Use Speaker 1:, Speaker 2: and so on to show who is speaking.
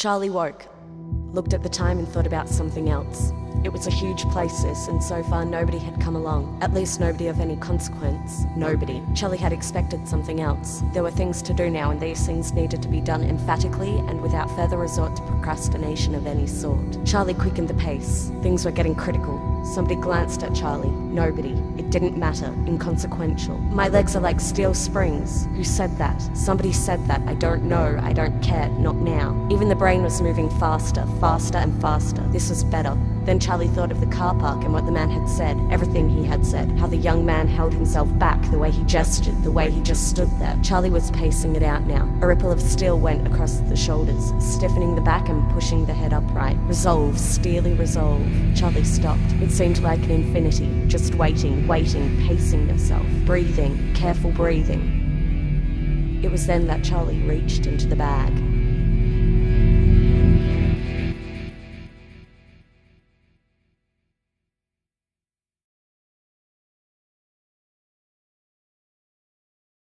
Speaker 1: Charlie woke, looked at the time, and thought about something else. It was a huge place, this, and so far nobody had come along. At least nobody of any consequence. Nobody. Charlie had expected something else. There were things to do now, and these things needed to be done emphatically and without further resort to procrastination of any sort. Charlie quickened the pace. Things were getting critical. Somebody glanced at Charlie. Nobody. It didn't matter. Inconsequential. My legs are like steel springs. Who said that? Somebody said that. I don't know. I don't care. Not now. Even the brain was moving faster, faster and faster. This was better. Then Charlie thought of the car park and what the man had said, everything he had said, how the young man held himself back, the way he gestured, the way he just stood there. Charlie was pacing it out now. A ripple of steel went across the shoulders, stiffening the back and pushing the head upright. Resolve, steely resolve. Charlie stopped. It seemed like an infinity, just waiting, waiting, pacing yourself, breathing, careful breathing. It was then that Charlie reached into the bag.